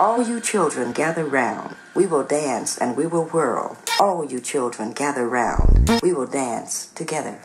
All you children gather round. We will dance and we will whirl. All you children gather round. We will dance together.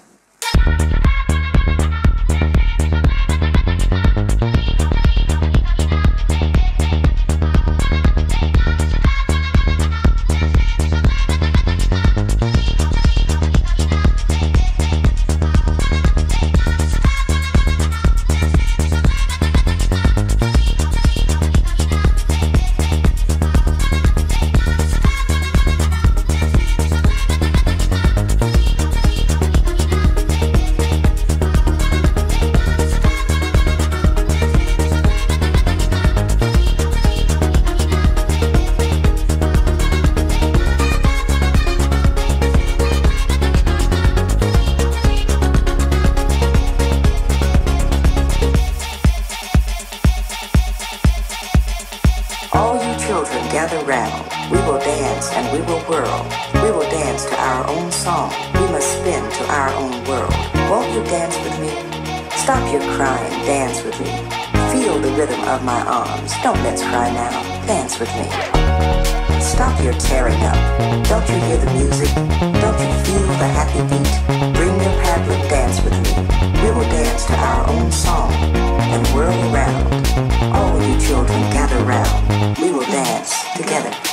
Children gather round. We will dance and we will whirl. We will dance to our own song. We must spin to our own world. Won't you dance with me? Stop your crying, dance with me. Feel the rhythm of my arms. Don't let's cry now. Dance with me. Stop your tearing up. Don't you hear the music? Don't you feel the happy beat? Bring your paddle and dance with me. We will dance to our own song and whirl around. All you children gather round. We will dance together.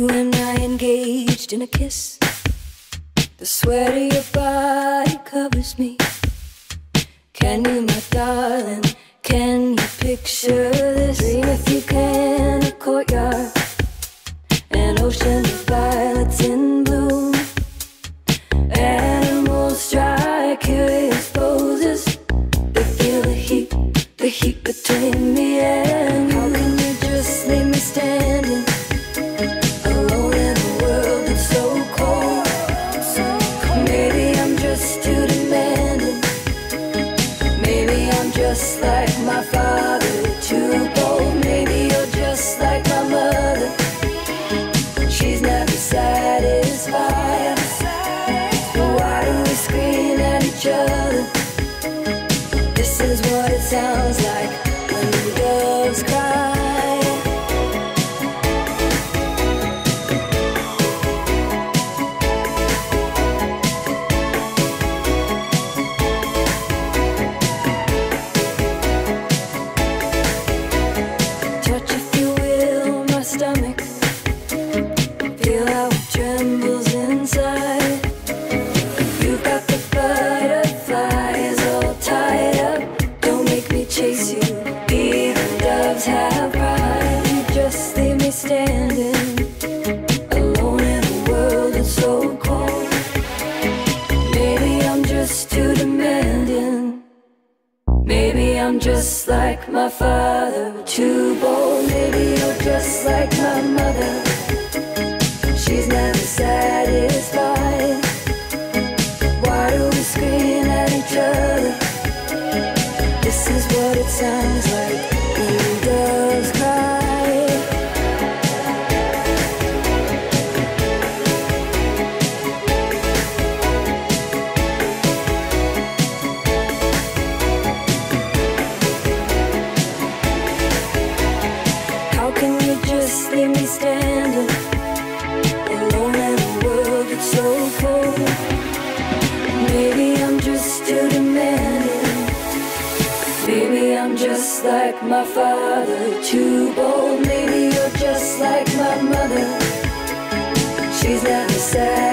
You and I engaged in a kiss. The sweat of your body covers me. Can you, my darling? Can you picture this? Dream if you can, a courtyard, an ocean of violets in bloom. Animals try curious poses. They feel the heat, the heat between me and just like my father. Too bold, maybe you're just like my mother. my father, too bold. Maybe you're just like my mother. She's never sad.